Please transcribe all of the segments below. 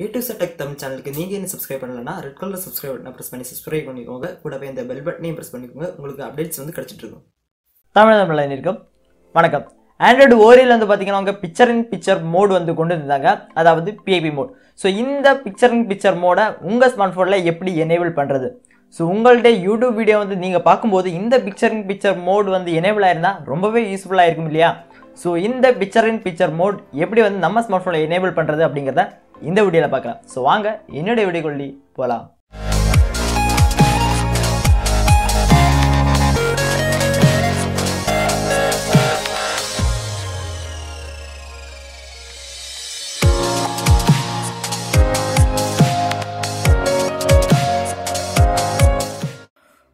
A to Z tech Tamil சேனலுக்கு நீங்கள் என்ன சப்ஸ்கிரைப் பண்ணலன்னா ரெட் கலர் சப்ஸ்கிரைப் பட்டனை ப்ரெஸ் பண்ணி சப்ஸ்கிரைப் பண்ணிக்கோங்க. கூடவே இந்த பெல் பட்டனையும் ப்ரெஸ் பண்ணிக்கோங்க. உங்களுக்கு அப்டேட்ஸ் வந்து கிடச்சிட்டு இருக்கும். தமிழ் தமிழ் இருக்கும். வணக்கம். ஆண்ட்ராய்டு ஓரியில் வந்து பார்த்தீங்கன்னா அவங்க பிக்சர் இன் பிக்சர் மோட் வந்து கொண்டு இருந்தாங்க அதாவது பிஐபி மோட் ஸோ இந்த பிக்சர் இன் பிக்சர் மோடை உங்கள் ஸ்மார்ட் ஃபோனில் எப்படி எனேபிள் பண்ணுறது ஸோ உங்கள்கிட்ட யூடியூப் வீடியோ வந்து நீங்கள் பார்க்கும்போது இந்த பிக்சர் இன் பிக்சர் மோட் வந்து எனேபிள் ஆயிருந்தா ரொம்பவே யூஸ்ஃபுல்லாக இருக்கும் இல்லையா? ஸோ இந்த பிக்சர் இன் பிக்சர் மோட் எப்படி வந்து நம்ம ஸ்மார்ட் ஃபோனில் எனேபிள் பண்ணுறது அப்படிங்கிறத இந்த வீடியோவில் பார்க்கலாம். ஸோ வாங்க என்னுடைய விடை கொள்ளி போகலாம்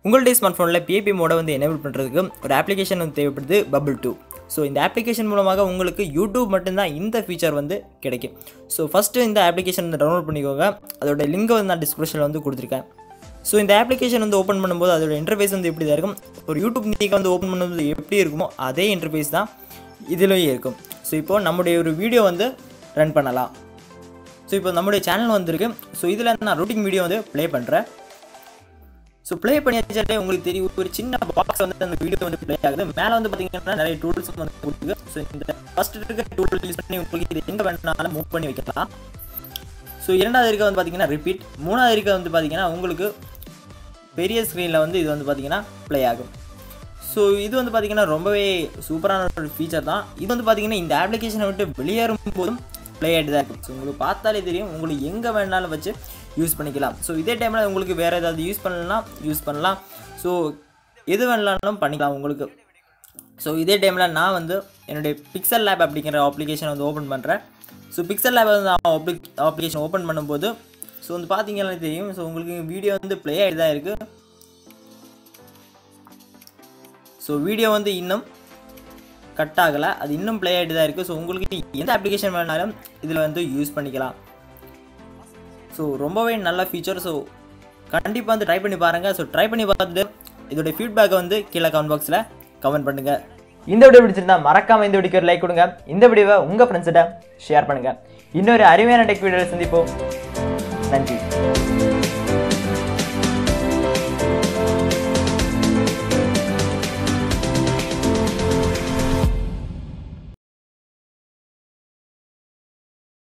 உங்களுடைய ஸ்மார்ட் ஃபோனில் பிஏபி மோடை வந்து எனேபிள் பண்ணுறதுக்கு ஒரு அப்ளிகேஷன் வந்து தேவைப்படுது பபிள் டூ ஸோ இந்த அப்ளிகேஷன் மூலமாக உங்களுக்கு யூடியூப் மட்டும்தான் இந்த ஃபீச்சர் வந்து கிடைக்கும். ஸோ ஃபஸ்ட்டு இந்த அப்ளிகேஷன் வந்து டவுன்லோட் பண்ணிக்கோங்க. அதோட லிங்கை வந்து நான் டிஸ்கிரிப்ஷனில் வந்து கொடுத்துருக்கேன். ஸோ இந்த அப்ளிகேஷன் வந்து ஓப்பன் பண்ணும்போது அதோட இன்டர்ஃபேஸ் வந்து எப்படி தான் இருக்கும்? ஒரு யூடியூப் நீங்கள் வந்து ஓப்பன் பண்ணும்போது எப்படி இருக்குமோ அதே இன்டர்ஃபேஸ் தான் இதுலேயும் இருக்கும். ஸோ இப்போது நம்முடைய ஒரு வீடியோ வந்து ரன் பண்ணலாம். ஸோ இப்போ நம்முடைய சேனல் வந்திருக்கு. ஸோ இதில் நான் ரூட்டிங் வீடியோ வந்து ப்ளே பண்ணுறேன் ஸோ ப்ளே பண்ணியாச்சாலே உங்களுக்கு தெரியும். ஒரு சின்ன பாக்ஸ் வந்து அந்த வீடியோ வந்து ப்ளே ஆகுது. மேலே வந்து பார்த்தீங்கன்னா நிறைய டூல்ஸ் வந்து கொடுத்துருக்கு ஸோ இந்த ஃபர்ஸ்ட் இருக்க டூல் யூஸ் பண்ணி உங்களுக்கு இது எங்கே வேணாலும் மூவ் பண்ணி வைக்கலாம். ஸோ இரண்டாவது இருக்க வந்து பார்த்தீங்கன்னா ரிப்பீட் மூணாவது இருக்க வந்து பார்த்தீங்கன்னா உங்களுக்கு பெரிய ஸ்க்ரீனில் வந்து இது வந்து பார்த்தீங்கன்னா ப்ளே ஆகும். ஸோ இது வந்து பார்த்தீங்கன்னா ரொம்பவே சூப்பரான ஒரு ஃபீச்சர் தான். இது வந்து பார்த்தீங்கன்னா இந்த அப்ளிகேஷனை விட்டு வெளியேறும் போதும் ப்ளே ஆகிட்டு தான் இருக்கும் ஸோ உங்களுக்கு பார்த்தாலே தெரியும் உங்களுக்கு எங்கே வேணாலும் வச்சு யூஸ் பண்ணிக்கலாம். ஸோ இதே டைமில் உங்களுக்கு வேறு ஏதாவது யூஸ் பண்ணலாம் யூஸ் பண்ணலாம். ஸோ எது வேணாலும் பண்ணிக்கலாம் உங்களுக்கு. ஸோ இதே டைமில் நான் வந்து என்னுடைய பிக்சல் லேப் அப்படிங்கிற அப்ளிகேஷன் வந்து ஓப்பன் பண்ணுறேன் ஸோ பிக்சல் லேப் வந்து நான் அப்ளிகேஷன் ஓப்பன் பண்ணும்போது ஸோ வந்து பார்த்தீங்கன்னா தெரியும். ஸோ உங்களுக்கு வீடியோ வந்து ப்ளே ஆகிட்டு தான் இருக்குது ஸோ வீடியோ வந்து இன்னும் கட் ஆகலை அது இன்னும் ப்ளே ஆகிட்டு தான் இருக்குது ஸோ உங்களுக்கு எந்த அப்ளிகேஷன் வேணாலும் இதில் வந்து யூஸ் பண்ணிக்கலாம். ஸோ ரொம்பவே நல்ல ஃபீச்சர் ஸோ கண்டிப்பாக வந்து ட்ரை பண்ணி பாருங்கள் ஸோ ட்ரை பண்ணி பார்த்து இதோடைய ஃபீட்பேக்கை வந்து கீழே கமெண்ட் பாக்ஸில் கமெண்ட் பண்ணுங்கள் இந்த வீடியோ பிடிச்சிருந்தா மறக்காம இந்த வீடியோக்கு ஒரு லைக் கொடுங்க. இந்த வீடியோவை உங்கள் ஃப்ரெண்ட்ஸ்கிட்ட ஷேர் பண்ணுங்கள் இன்னொரு அருமையான டெக் வீடியோவில் சந்திப்போம். நன்றி.